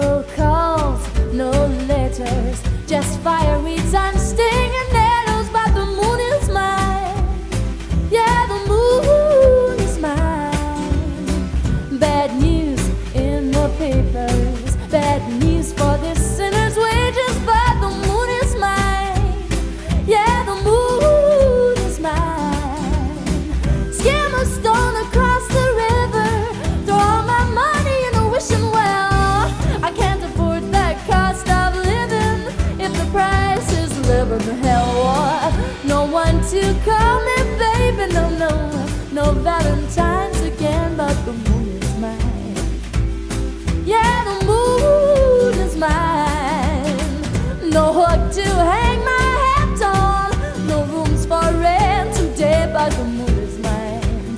will come. No Valentine's again, but the moon is mine. Yeah, the moon is mine. No hook to hang my hat on, no rooms for rent today, but the moon is mine.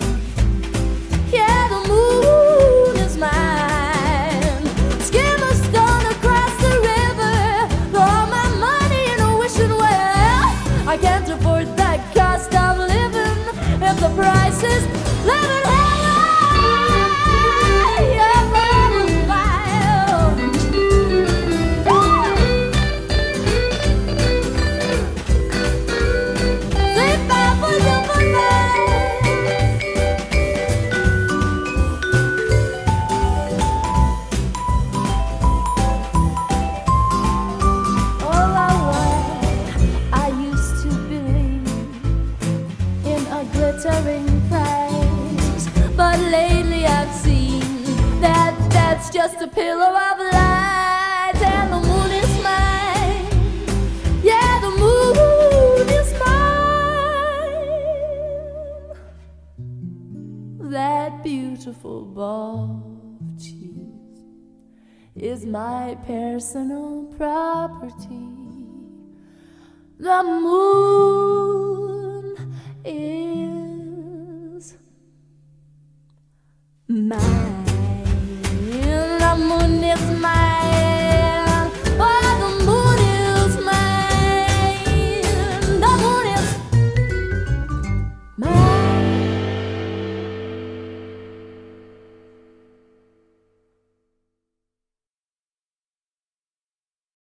Yeah, the moon is mine. Skim a stone across the river, throw my money in a wishing well. I can't afford that if the prices. is living glittering prize, but lately I've seen that that's just a pillar of light, and the moon is mine. Yeah, the moon is mine. That beautiful ball of cheese is my personal property. The moon mine.